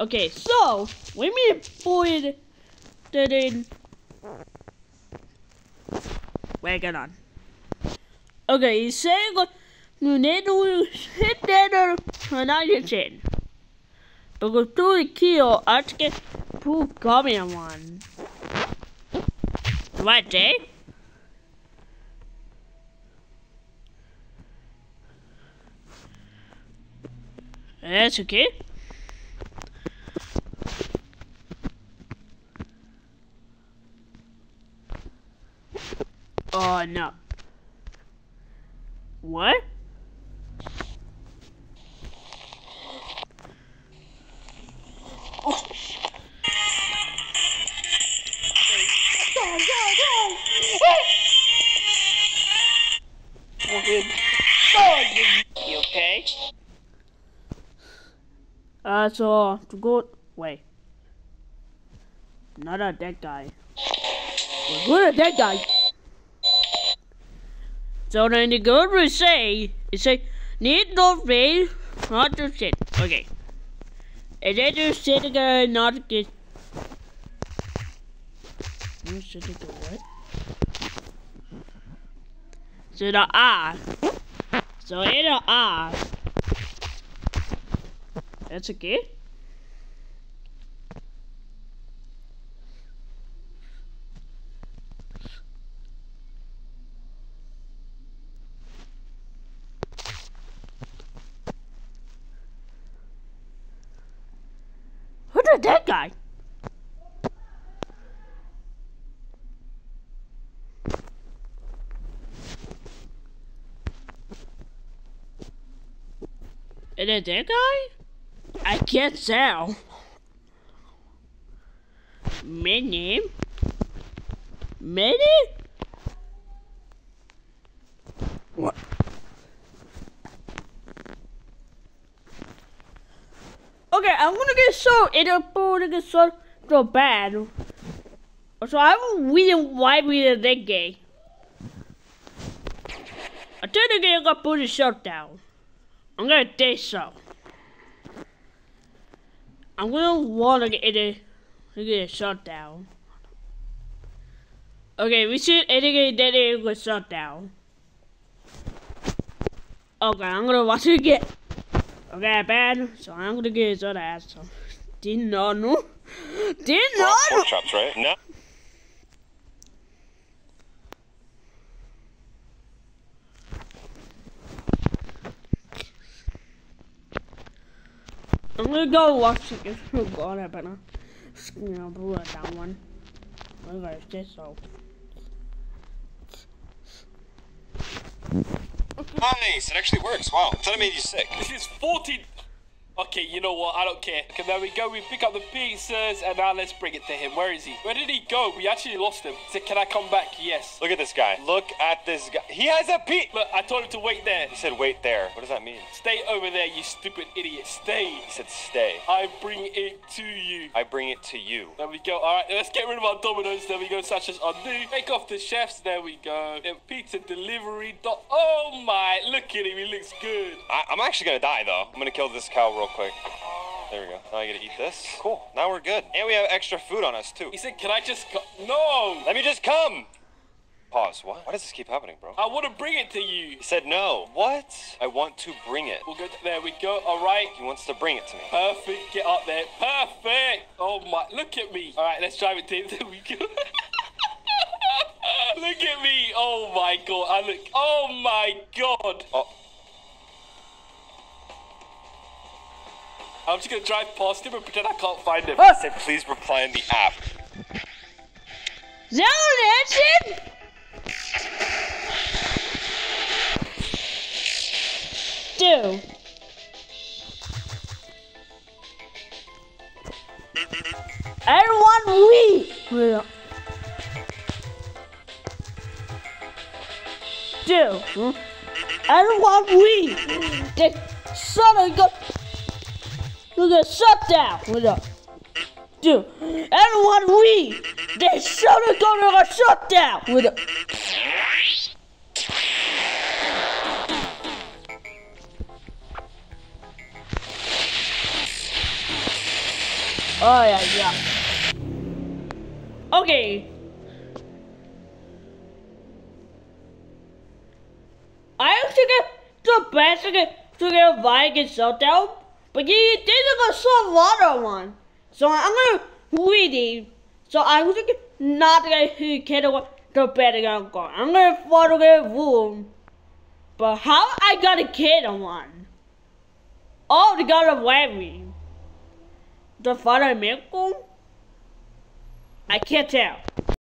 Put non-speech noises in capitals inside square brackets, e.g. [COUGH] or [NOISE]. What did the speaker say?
Okay, so when we put that in. Hold on. Okay, he's saying nu need to hit that on nitrogen. Because to the kill, I get two coming one. Right, Jay? That's okay. Oh no. What? You okay? Uh, so to go. Wait. Not a dead guy. We're good at that guy. So then the girl will say, it say, need no rain, not to sit. Okay. And then you sit again, not get. You sit again, what? So the R. So in the R. That's okay. Who did that guy? Is it that guy? I can't tell. My name? Minnie? What? Okay, I'm gonna get so it'll gonna get so so bad. So I have a reason why we did that gay. I think the game got put a shutdown. I'm gonna say so. I'm gonna wanna get it a get a shutdown. Okay, we should educate that it was shut down. Okay, I'm gonna watch it again. Okay, bad. So I'm gonna get his other ass. So. Didn't know, no. Didn't know. Well, pork chops, right? No. I'm gonna go watch it. It's so god, I better. You know, it down one. I'm gonna say so. Nice. It actually works. Wow. I thought it made you sick. This is 14. Okay, you know what? I don't care. Okay, there we go. We pick up the pizzas, and now let's bring it to him. Where is he? Where did he go? We actually lost him. Said, can I come back? Yes. Look at this guy. Look at this guy. He has a pe. Look, I told him to wait there. He said, "Wait there." What does that mean? Stay over there, you stupid idiot. Stay. He said, "Stay." I bring it to you. I bring it to you. There we go. All right, let's get rid of our dominoes. There we go, such as undo. Take off the chefs. There we go. Then pizza delivery. Oh my! Look at him. He looks good. I- I'm actually gonna die though. I'm gonna kill this cow real quick. There we go. Now I gotta eat this. Cool. Now we're good. And we have extra food on us too. He said, "Can I just co- no? Let me just come. Pause. What? Why does this keep happening, bro? I want to bring it to you." He said no. What? I want to bring it. We'll go. there we go. All right. He wants to bring it to me. Perfect. Get up there. Perfect. Oh my. Look at me. All right. Let's drive it to. There we go. [LAUGHS] look at me. Oh my god. I look. Oh my god. Oh. I'm just gonna drive past him and pretend I can't find him. I said, please reply in the app. Is that Do. Everyone we will do. Everyone we the son of go look at shut down with up. Do everyone we the son of go to shut down with up. Oh yeah, yeah. Okay. I actually get the best to get to get a Viking shutdown, but you didn't go some other one. So I'm gonna read it. So I'm not gonna get the better gonna go. I'm gonna follow the rule. But how I gotta get one? Oh, they got a whammy. The father miracle? I can't tell.